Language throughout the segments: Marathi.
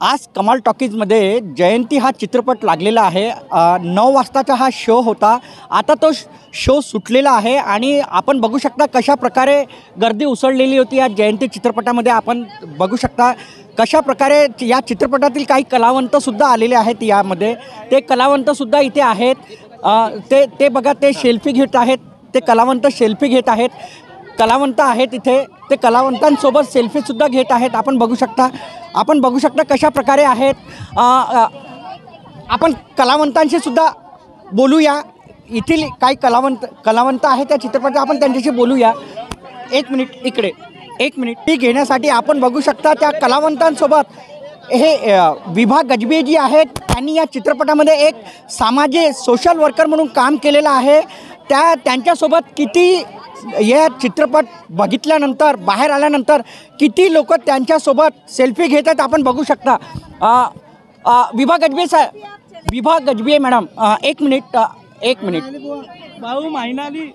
आज कमाल टॉकीजमध्ये जयंती हा चित्रपट लागलेला आहे. नऊ वाजताचा हा शो होता. आता तो श- शो सुटलेला आहे आणि आपण बघू शकता कशा प्रकारे गर्दी उसळलेली होती या जयंती चित्रपटामध्ये. आपण बघू शकता कशा प्रकारे या चित्रपटातील काही कलावंतसुद्धा आलेले आहेत यामध्ये. ते कलावंतसुद्धा इथे आहेत. ते ते बघा ते शेल्फी घेत आहेत. ते कलावंत सेल्फी घेत आहेत. कलावंत आहेत इथे. ते कलावंतांसोबत सेल्फीसुद्धा घेत आहेत. आपण बघू शकता आपण बघू शकता कशा प्रकारे आहेत. आपण कलावंतांशी सुद्धा बोलूया. येथील काही कलावंत कलावंत आहेत त्या चित्रपटात आपण त्यांच्याशी बोलूया. एक मिनिट इकडे एक मिनिट. ती घेण्यासाठी आपण बघू शकता त्या कलावंतांसोबत हे विभाग विभा गजबे जी आहेत. त्यांनी या चित्रपटामध्ये एक सामाजिक सोशल वर्कर म्हणून काम केलेलं आहे. त्या त्यांच्यासोबत किती या चित्रपट बघितल्यानंतर बाहेर आल्यानंतर किती लोक त्यांच्यासोबत सेल्फी घेत आहेत आपण बघू शकता. विभा गजबे सा विभा गजबे मॅडम एक मिनिट एक मिनिट. भाऊ महिनाली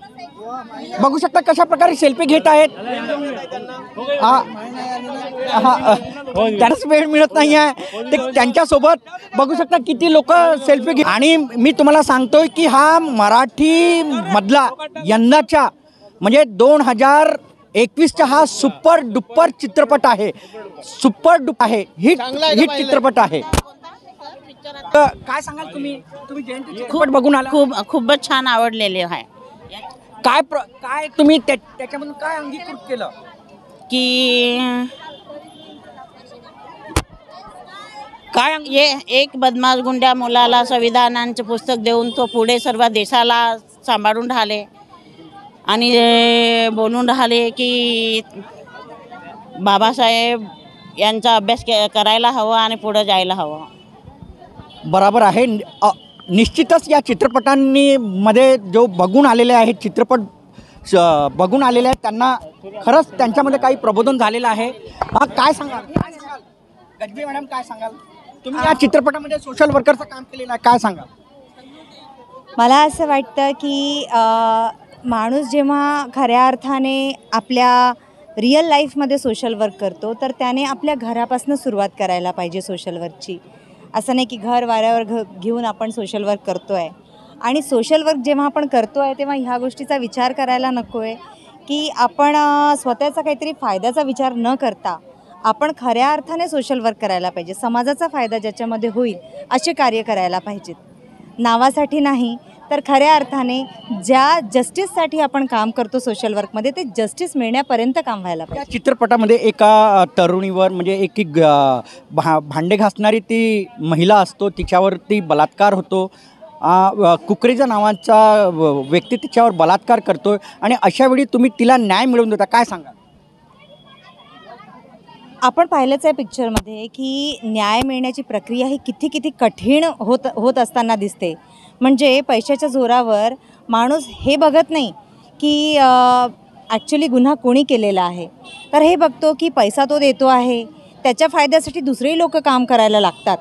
बघू शकता कशा प्रकारे सेल्फी घेत आहेत. हा हा, त्यांनाच वेळ मिळत नाही आहे. ते त्यांच्यासोबत बघू शकता किती लोक सेल्फी घे आणि मी तुम्हाला सांगतोय की हा मराठी मधला यंदाच्या म्हणजे दोन हजार एकवीसचा हा सुपर डुपर चित्रपट आहे. सुपर डुप आहे. हिट हिट चित्रपट आहे. तर काय सांगाल तुम्ही? तुम्ही जयंती चित्रपट बघून आला? खूप खूपच छान आवडलेले आहे. काय प्र काय तुम्ही त्या- त्याच्यामधून काय अंगीकृत केलं? की काय अंगी- ये एक बदमाश गुंड्या मुलाला संविधानांचे पुस्तक देऊन तो पुढे सर्व देशाला सांभाळून राहिले. आणि बोलून राहिले की बाबासाहेब यांचा अभ्यास के करायला हवा आणि पुढं जायला हवं. बराबर आहे. अ, निश्चितच या चित्रपटांनी मध्ये जो बघून आलेले आहेत चित्रपट स- बघून आलेले आहेत त्यांना खरंच त्यांच्यामध्ये काही प्रबोधन झालेलं आहे. हा काय सांगाल? काय सांगाल? गजबी मॅडम काय सांगाल? तुम्ही या चित्रपटामध्ये सोशल वर्करचं काम केलेलं आहे काय सांगाल? मला असं वाटतं की अ, माणूस जेव्हा खऱ्या अर्थाने आपल्या रिअल लाईफमध्ये सोशल वर्क करतो तर त्याने आपल्या घरापासून सुरुवात करायला पाहिजे सोशल वर्कची असं नाही की घर वाऱ्यावर घ घेऊन आपण सोशल वर्क करतो आहे आणि सोशल वर्क जेव्हा आपण करतो आहे तेव्हा ह्या गोष्टीचा विचार करायला नको आहे की आपण स्वतःचा काहीतरी फायद्याचा विचार न करता आपण खऱ्या अर्थाने सोशल वर्क करायला पाहिजे. समाजाचा फायदा ज्याच्यामध्ये होईल असे कार्य करायला पाहिजेत. नावासाठी नाही तर खऱ्या अर्थाने ज्या जस्टिससाठी आपण काम करतो सोशल वर्कमध्ये ते जस्टिस मिळण्यापर्यंत काम व्हायला पाहिजे. चित्रपटामध्ये एका तरुणीवर म्हणजे एक भा भांडे घासणारी ती महिला असतो तिच्यावरती बलात्कार होतो. कुकरेजा नावाचा व्यक्ती तिच्यावर बलात्कार करतो आणि अशा वेळी तुम्ही तिला न्याय मिळवून देता काय सांगा आपण पाहिलंच आहे पिक्चरमध्ये की न्याय मिळण्याची प्रक्रिया ही किती किती कठीण होत होत असताना दिसते. म्हणजे पैशाच्या जोरावर माणूस हे बघत नाही की ॲक्च्युली गुन्हा कोणी केलेला आहे. तर हे बघतो की पैसा तो देतो आहे. त्याच्या फायद्यासाठी दुसरेही लोक काम करायला लागतात.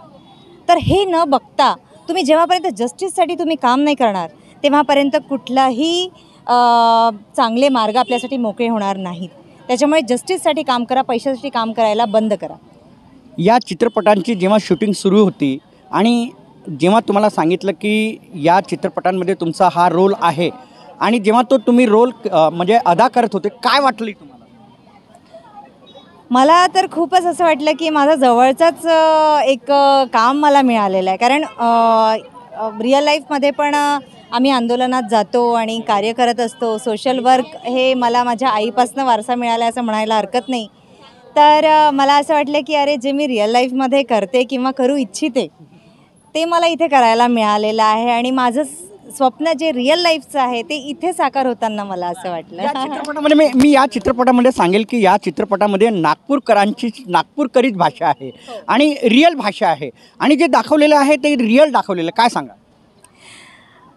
तर हे न बघता तुम्ही जेव्हापर्यंत जस्टिससाठी तुम्ही काम नाही करणार तेव्हापर्यंत कुठलाही चांगले मार्ग आपल्यासाठी मोकळे होणार नाहीत. त्याच्यामुळे जस्टिससाठी काम करा पैशासाठी काम करायला बंद करा. या चित्रपटांची जेव्हा शूटिंग सुरू होती आणि जेव्हा तुम्हाला सांगितलं की या चित्रपटांमध्ये तुमचा हा रोल आहे आणि जेव्हा तो तुम्ही रोल म्हणजे अदा करत होते काय वाटलं तुम्हाला? मला तर खूपच असं वाटलं की माझा जवळचाच एक काम मला मिळालेलं आहे. कारण रिअल लाईफमध्ये पण आम्ही आंदोलनात जातो आणि कार्य करत असतो. सोशल वर्क हे मला माझ्या आईपासनं वारसा मिळाला आहे असं म्हणायला हरकत नाही. तर मला असं वाटलं की अरे जे मी रिअल लाईफमध्ये करते किंवा करू इच्छिते ते मला इथे करायला मिळालेलं आहे आणि माझं स्वप्न जे रिअल लाईफचं आहे ते इथे साकार होताना मला असं या वाटलं चित्रपटामध्ये मी मी या चित्रपटामध्ये सांगेल की या चित्रपटामध्ये नागपूरकरांची नागपूरकरीच भाषा आहे आणि रिअल भाषा आहे. आणि जे दाखवलेलं आहे ते रिअल दाखवलेलं आहे. काय सांगा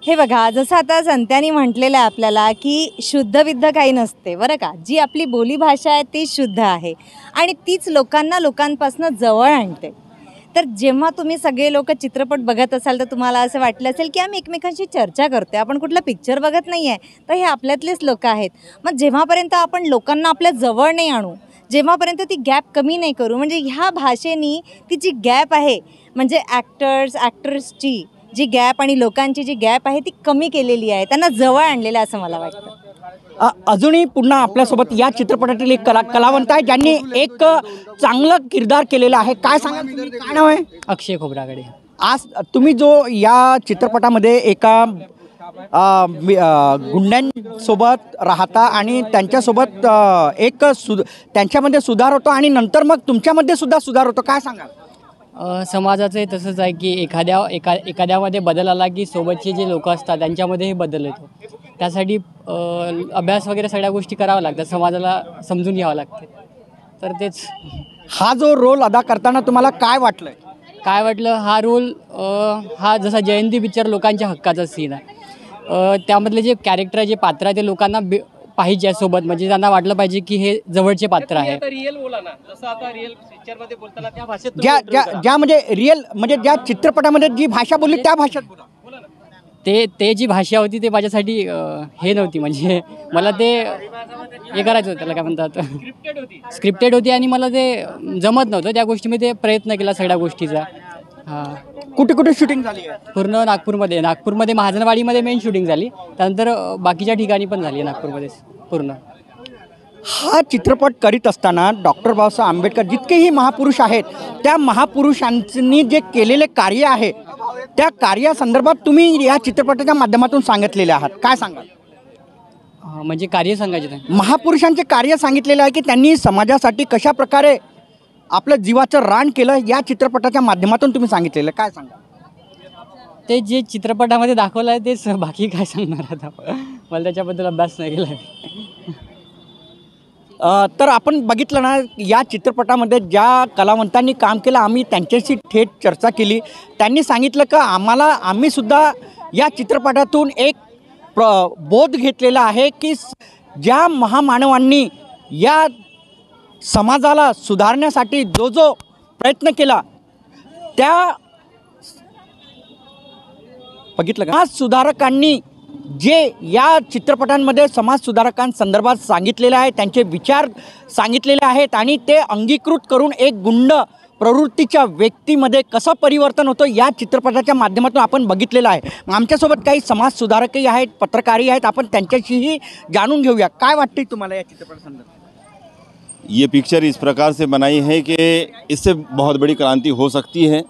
हे बघा जसं आता संत्यांनी म्हटलेलं आहे आपल्याला की शुद्ध विद्ध काही नसते बरं का? जी आपली बोलीभाषा आहे ती शुद्ध आहे. आणि तीच लोकांना लोकांपासून जवळ आणते. तर जेव्हा तुम्ही सगळे लोक चित्रपट बघत असाल तर तुम्हाला असं वाटलं असेल की आम्ही एकमेकांशी चर्चा करतोय. आपण कुठला पिक्चर बघत नाही आहे तर हे आपल्यातलेच लोक आहेत. मग जेव्हापर्यंत आपण लोकांना आपल्या जवळ नाही आणू जेव्हापर्यंत ती गॅप कमी नाही करू म्हणजे ह्या भाषेनी ती जी गॅप आहे म्हणजे ॲक्टर्स ॲक्टर्सची जी गॅप आणि लोकांची जी गॅप आहे ती कमी केलेली आहे. त्यांना जवळ आणलेलं आहे असं मला वाटतं. अजूनही पुन्हा आपल्यासोबत या चित्रपटातील एक कला कलावंत आहे ज्यांनी एक चांगलं किरदार केलेलं आहे. काय सांगा तुम्ही? काय नाव आहे? अक्षय खोबराकडे आज तुम्ही जो या चित्रपटामध्ये एका अ, मी- अ, गुंड्यांसोबत राहता आणि त्यांच्यासोबत अ, एक सु त्यांच्यामध्ये सुधार होतो आणि नंतर मग तुमच्यामध्ये सुद्धा सुधार होतो. काय सांगाल? अ, समाजाचं तसंच आहे की एखाद्या एका एखाद्यामध्ये बदल आला की सोबतचे जे लोक असतात त्यांच्यामध्येही बदल येतो. त्यासाठी अभ्यास वगैरे सगळ्या गोष्टी कराव्या लागतात. समाजाला समजून घ्यावं लागते. तर तेच. हा जो रोल अदा करताना तुम्हाला काय वाटलंय? काय वाटलं? हा रोल हा जसा जयंती पिक्चर लोकांच्या हक्काचा सीन आहे. त्यामधले जे कॅरेक्टर आहे जे पात्र आहे ते लोकांना बे पाहिजे आहे सोबत. म्हणजे त्यांना वाटलं पाहिजे की हे जवळचे पात्र आहे. रिअल बोला ना. जसं आता रिअल पिक्चरमध्ये बोलताना त्या भाषेत ज्या म्हणजे रिअल म्हणजे ज्या चित्रपटामध्ये जी भाषा बोलली त्या भाषेत बोला. ते ते जी भाषा होती ते माझ्यासाठी हे नव्हती. म्हणजे मला ते हे करायचं होतं त्याला काय म्हणतात? स्क्रिप्टेड होती. आणि मला ते जमत नव्हतं. त्या गोष्टी मी ते प्रयत्न केला सगळ्या गोष्टीचा. हां. कुठे कुठे शूटिंग झाली पूर्ण नागपूरमध्ये. नागपूरमध्ये महाजनवाडीमध्ये मेन शूटिंग झाली. त्यानंतर बाकीच्या ठिकाणी पण झाली आहे नागपूरमध्ये पूर्ण. हा चित्रपट करीत असताना डॉक्टर बाबासाहेब आंबेडकर जितकेही महापुरुष आहेत त्या महापुरुषांनी जे केलेले कार्य आहे त्या कार्यासंदर्भात तुम्ही या चित्रपटाच्या माध्यमातून सांगितलेले आहात. काय सांगाल? अ, म्हणजे कार्य सांगायचे ते. महापुरुषांचे कार्य सांगितलेले आहे की त्यांनी समाजासाठी कशा प्रकारे आपलं जीवाचं रान केलं या चित्रपटाच्या माध्यमातून तुम्ही सांगितलेलं. काय सांगा ते जे चित्रपटामध्ये दाखवलं आहे तेच बाकी काय सांगणार आता मला त्याच्याबद्दल अभ्यास नाही केला आहे तर आपण बघितलं ना या चित्रपटामध्ये ज्या कलावंतांनी काम केलं आम्ही त्यांच्याशी थेट चर्चा केली. त्यांनी सांगितलं का आम्हाला आम्हीसुद्धा या चित्रपटातून एक प्र बोध घेतलेला आहे की ज्या महामानवांनी या समाजाला सुधारण्यासाठी जो जो प्रयत्न केला त्या बघितलं का? सुधारकांनी जे या चित्रपटांमध्ये समाज सुधारकांसंदर्भात सांगितलेले आहे त्यांचे विचार सांगितलेले आहेत आणि ते अंगीकृत करून एक गुंड प्रवृत्तीच्या व्यक्तीमध्ये कसं परिवर्तन होतं या चित्रपटाच्या माध्यमातून आपण बघितलेलं आहे. आमच्यासोबत काही समाज सुधारकही आहेत पत्रकारही आहेत आपण त्यांच्याशीही जाणून घेऊया. काय वाटते तुम्हाला या चित्रपटासंदर्भात? ये पिक्चर इस प्रकार से बनाई है कि इससे बहुत बड़ी क्रांति हो सकती है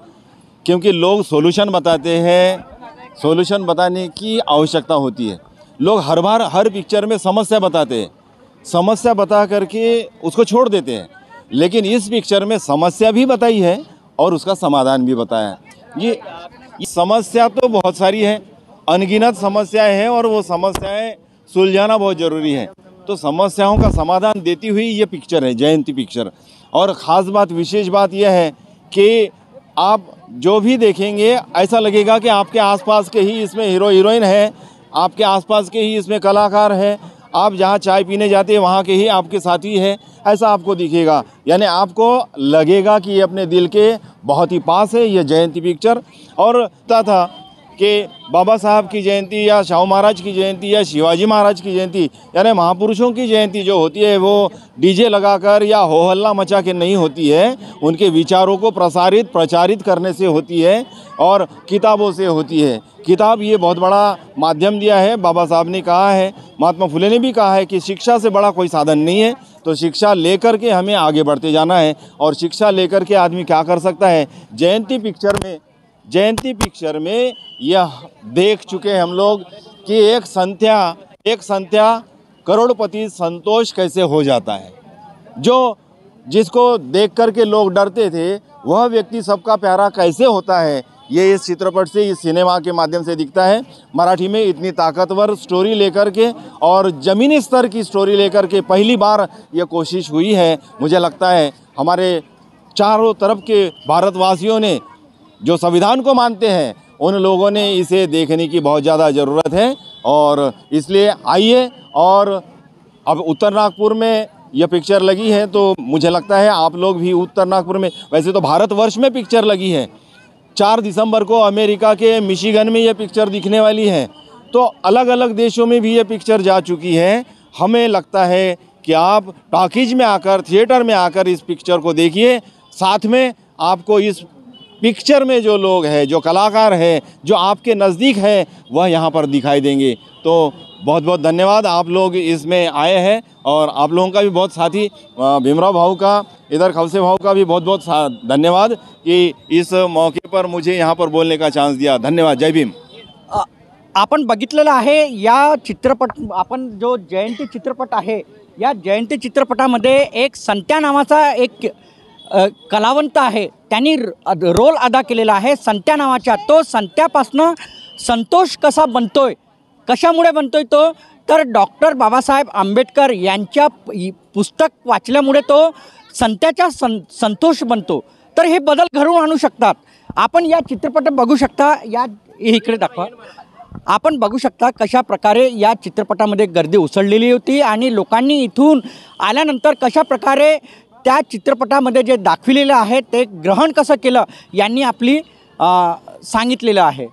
क्योंकि लोग सोल्यूशन बताते हैं सॉल्यूशन बताने की आवश्यकता होती है। लोग हर बार हर पिक्चर में समस्या बताते हैं। समस्या बता करके उसको छोड़ देते हैं। लेकिन इस पिक्चर में समस्या भी बताई है और उसका समाधान भी बताया ये ये समस्या तो बहुत सारी है। अनगिनत समस्याएँ हैं और वो समस्याएँ सुलझाना बहुत ज़रूरी है। तो समस्याओं का समाधान देती हुई ये पिक्चर है, जयंती पिक्चर और ख़ास बात, विशेष बात यह है कि आप जो भी देखेंगे, ऐसा लगेगा कि आपके आसपास के ही इसमें हीरो हीरोइन है, आपके आसपास के ही इसमें कलाकार है, आप जहाँ चाय पीने जाते हैं, वहाँ के ही आपके साथी है, ऐसा आपको दिखेगा। यानी आपको लगेगा कि ये अपने दिल के बहुत ही पास है, ये जयंती पिक्चर, और था कि बाबा साहब की जयंती या शाहू महाराज की जयंती या शिवाजी महाराज की जयंती यानी महापुरुषों की जयंती जो होती है, वो डीजे लगाकर या हो हल्ला मचा के नहीं होती है। उनके विचारों को प्रसारित, प्रचारित करने से होती है और किताबों से होती है। किताब ये बहुत बड़ा माध्यम दिया है, बाबा साहब ने कहा है। महात्मा फुले ने भी कहा है कि शिक्षा से बड़ा कोई साधन नहीं है तो शिक्षा लेकर के हमें आगे बढ़ते जाना है और शिक्षा लेकर के आदमी क्या कर सकता है? जयंती पिक्चर में जयंती पिक्चर में यह देख चुके हम लोग कि एक संध्या एक संध्या करोड़पति संतोष कैसे हो जाता है। जो जिसको देख कर के लोग डरते थे, वह व्यक्ति सबका प्यारा कैसे होता है, ये इस चित्रपट से, इस सिनेमा के माध्यम से दिखता है। मराठी में इतनी ताकतवर स्टोरी लेकर के और ज़मीनी स्तर की स्टोरी लेकर के पहली बार ये कोशिश हुई है। मुझे लगता है, हमारे चारों तरफ़ के भारतवासियों ने जो संविधान को मानते हैं, उन लोगों ने इसे देखने की बहुत ज़्यादा ज़रूरत है और इसलिए आइए और अब उत्तर नागपुर में यह पिक्चर लगी है तो मुझे लगता है आप लोग भी उत्तर नागपुर में, वैसे तो भारतवर्ष में पिक्चर लगी है। चार दिसंबर को अमेरिका के मिशिगन में यह पिक्चर दिखने वाली है। तो अलग अलग देशों में भी ये पिक्चर जा चुकी है। हमें लगता है कि आप टॉकीज में आकर, थिएटर में आकर इस पिक्चर को देखिए। साथ में आपको इस पिक्चर में जो लोग हैं जो कलाकार हैं जो आपके नज़दीक हैं वह यहाँ पर दिखाई देंगे। तो बहुत बहुत धन्यवाद। आप लोग इसमें आए हैं और आप लोगों का भी बहुत साथी भीमराव भाऊ का इधर खलसे भाऊ का भी बहुत बहुत धन्यवाद कि इस मौके पर मुझे यहाँ पर बोलने का चांस दिया। धन्यवाद। जय भीम। अ, आपण बघितलेलं आहे या चित्रपट आपण जो जयंती चित्रपट आहे या जयंती चित्रपटामध्ये एक संत्या नावाचा एक कलावंत आहे. त्यांनी अद- रोल अदा केलेला आहे. संत्या नावाच्या तो संत्यापासनं संतोष कसा बनतोय कशामुळे बनतोय तो? तर डॉक्टर बाबासाहेब आंबेडकर यांच्या पुस्तक वाचल्यामुळे तो संत्याचा सं संतोष बनतो. तर हे बदल घडवून आणू शकतात. आपण या चित्रपट बघू शकता. या इकडे दाखवा. आपण बघू शकता कशा प्रकारे या चित्रपटामध्ये गर्दी उसळलेली होती आणि लोकांनी इथून आल्यानंतर कशा प्रकारे त्या चित्रपटामध्ये जे दाखविलेलं आहे ते ग्रहण कसं केलं यांनी आपली सांगितलेलं आहे.